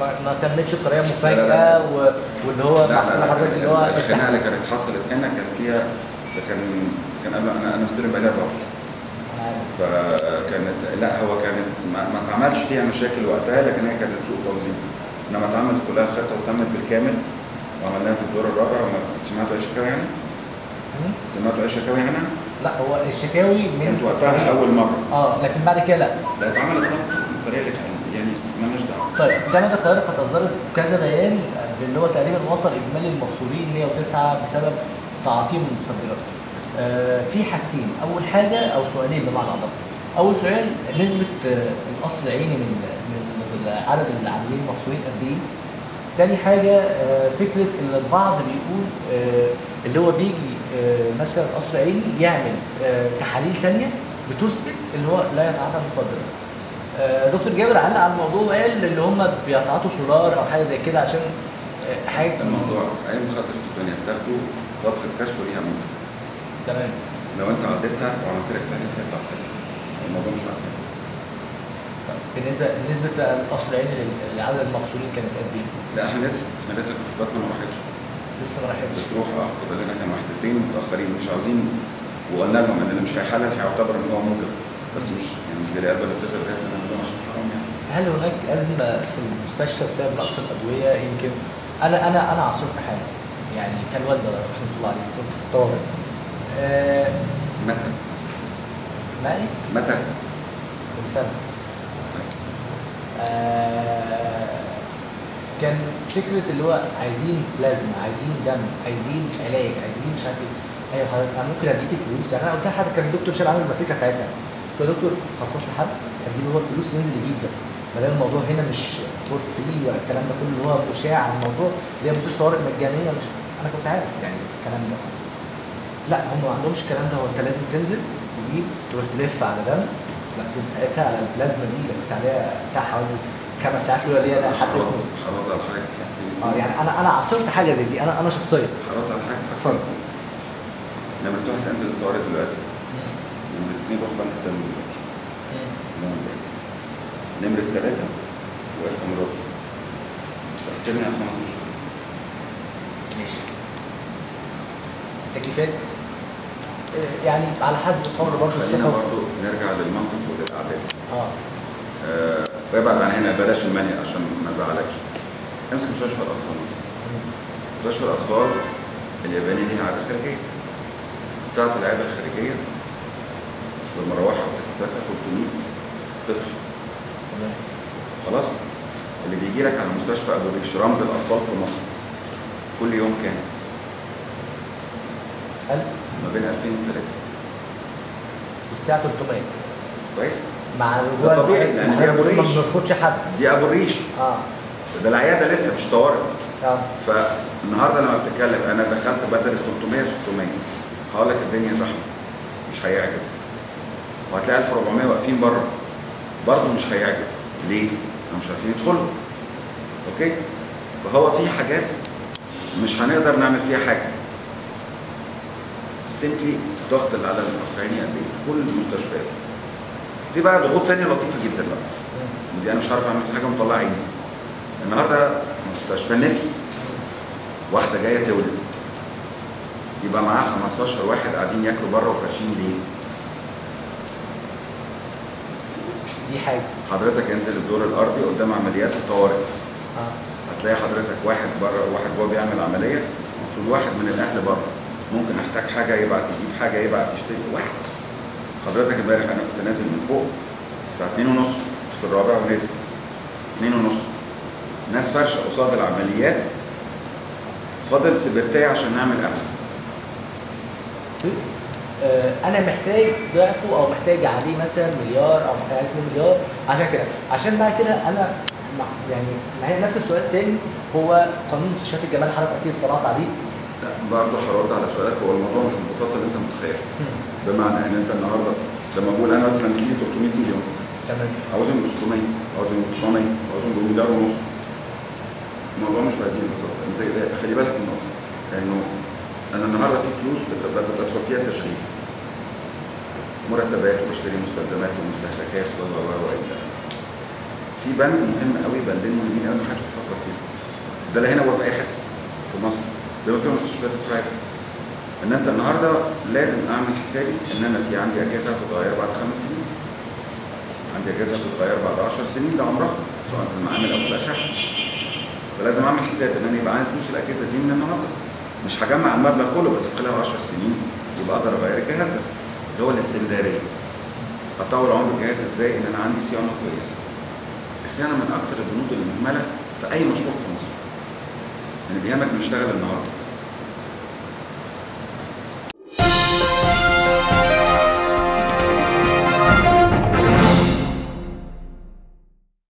ما, ما تمتش بطريقة. مفاجأة و- واللي هو حضرتك اللي هو الخناقة اللي كانت حصلت هنا كان فيها كان كان قبل أنا أنا مستلم بقالي 14 فكانت لا هو كانت ما, ما اتعملش فيها مشاكل وقتها لكن هي كانت سوء تنظيم إنما اتعملت كلها الخطه وتمت بالكامل وعملناها في الدور الرابع وما سمعتوا أي شكاوي هنا؟ مم. سمعتوا أي شكاوي هنا؟ لا هو الشكاوي من كانت وقتها. اول مرة آه لكن بعد كده لا لا اتعملت غلط بالطريقة اللي يعني طيب جامعه القاهرة كانت اصدرت كذا بيان اللي هو تقريبا وصل إجمالي المفصولين 109 بسبب تعاطيهم المخدرات. آه في حاجتين، أول حاجة أو سؤالين بمعنى اضافه. أول سؤال نسبة آه الاصل العيني من من عدد العاملين المفصولين قد إيه؟ تاني حاجة آه فكرة إن البعض بيقول آه اللي هو بيجي آه مثلا قصر عيني يعمل آه تحاليل تانية بتثبت ان هو لا يتعاطى المخدرات. آه، دكتور جابر علق على الموضوع وقال اللي هم بيتعاطوا سولار أو حاجة زي كده عشان آه، حاجة الموضوع أي مخدر في الدنيا بتاخده فترة كشف ليها مده تمام. لو أنت عديتها وعملت لك تاني هيطلع سليم. الموضوع مش عارف. طب بالنسبة العيني لل- لعدد المفصولين كانت قد إيه؟ لا إحنا لسه إحنا لسه كشوفاتنا ما راحتش. لسه ما راحتش. بتروح آه فاضل لنا كان وحدتين متأخرين مش عاوزين وقلنا لهم إن اللي مش هيحلل هيعتبر إن هو موجب. بس مش يعني مش جالي قلب الفيزر ده إحنا بنعمله عشان حرام يعني هل هناك أزمة في المستشفى بسبب نقص الأدوية؟ يمكن أنا أنا أنا عاصرت حاله يعني كان والدي رحمة الله عليه كنت في الطوارئ. آه متى؟ معي متى؟ من سنة. آه، كان فكرة اللي هو عايزين بلازما عايزين دم عايزين علاج عايزين مش عارف إيه. أيوه حضرتك أنا ممكن اديك الفلوس أنا قلت لحد كان الدكتور شاب عامل ماسكها ساعتها. قلت له دكتور خصص حد أديله هو الفلوس ينزل يجيب ده. دام الموضوع هنا مش for free ولا الكلام ده كله اللي هو مشاع عن الموضوع اللي هي مستشفى طوارئ مجانية مش أنا كنت عارف يعني الكلام ده. لا هم ما عندهمش الكلام ده هو أنت لازم تنزل تجيب تروح تلف على دم لفيت ساعتها على البلازما دي لفيت عليها بتاع حوالي خمس ساعات هو ليا لا حد على حاجة آه يعني أنا أنا عاصرت حاجة زي دي أنا أنا شخصيا. هرد على حاجة اتفضل. نمرة واحد انزل الطوارئ دلوقتي اتنين روح بنك الدم دلوقتي نمرة ثلاثة وافهم رد تحسبني على خمس اشهر ماشي. التكييفات آه، يعني على حسب القول برضه خلينا برضو نرجع للمنطق وللاعداد آه. آه، عن هنا بلاش المانيا عشان ما ازعلكش امسك مستشفى الأطفال مثلا. مستشفى الأطفال الياباني ليها عادة خارجية. ساعة العيادة الخارجية بمروحها وتكييفاتها 300 طفل. خلاص. اللي بيجي لك على مستشفى أبو ريش رمز الأطفال في مصر. كل يوم كام؟ ألف. ما بين 2000 و 3 والساعة 300 كويس؟ مع ده طبيعي، لأن هي أبو ما الريش. بنرفضش حد. دي أبو الريش آه. ده العيادة لسه مش طوارئ. آه. فالنهاردة لما بتتكلم أنا دخلت بدل ال 300 600 هقول لك الدنيا زحمة. مش هيعجب. وهتلاقي 1400 واقفين بره. برضه مش هيعجب. ليه؟ مش عارفين يدخلوا. okay؟ فهو في حاجات مش هنقدر نعمل فيها حاجة. simply ضغط العدد الاسرائيلي قد إيه؟ في كل المستشفيات. في بقى ضغوط تانية لطيفة جدا بقى. ودي أنا مش عارف أعمل فيها حاجة مطلع عيني. النهارده مستشفى النسا واحدة جاية تولد. يبقى معاها 15 واحد قاعدين ياكلوا بره وفرشين ليه؟ دي حاجة. حضرتك انزل الدور الأرضي قدام عمليات الطوارئ. آه. هتلاقي حضرتك واحد بره وواحد جوه بيعمل عملية المفروض واحد من الأهل بره. ممكن أحتاج حاجة يبعت يجيب حاجة يبعت يشتري. واحد. حضرتك امبارح أنا كنت نازل من فوق الساعة 2 ونص كنت في الرابع ونازل. 2 ونص. ناس فرشة قصاد العمليات. فاضل سبرتايه عشان نعمل قهوه آه، أنا محتاج ضعفه أو محتاج عليه مثلا مليار أو محتاج 2 مليار. عشان كده. عشان بعد كده أنا يعني ما هي نفس السؤال التاني هو قانون مستشفيات الجمال حضرتك أكيد اطلعت عليه. لا برضه هرد على سؤالك. هو الموضوع مش بالبساطه اللي أنت متخيل. بمعنى إن أنت النهارده لما بقول أنا مثلا تجيلي 300 مليون. تمام. عاوزهم ب 600 عاوزهم ب 900 عاوزهم بمليار ونص. الموضوع مش بهذه البساطة. أنت خلي بالك من نقطه انه أنا النهارده في فلوس بت- بت- بدخل فيها تشغيل. مرتبات وبشتري مستلزمات ومستهلكات و و و آخره. في بند مهم قوي بندين مهمين قوي محدش بيفكر فيهم ده لا هنا ولا في أي حتة في مصر. ده في المستشفيات البرايفت إن أنت النهارده لازم أعمل حسابي إن أنا في عندي أجازة هتتغير بعد خمس سنين. عندي أجازة هتتغير بعد 10 سنين ده عمرها سواء في المعامل أو في الأشعة. فلازم أعمل حساب إن أنا يبقى عندي فلوس الأجازة دي من النهارده. مش هجمع المبلغ كله بس في خلال 10 سنين يبقى أقدر أغير الجهاز ده. اللي هو الاستمرارية. أطول عمر الجهاز إزاي؟ إن أنا عندي صيانة كويسة. الصيانه من أكتر البنود المهمله في أي مشروع في مصر. يعني بيهمك نشتغل النهارده.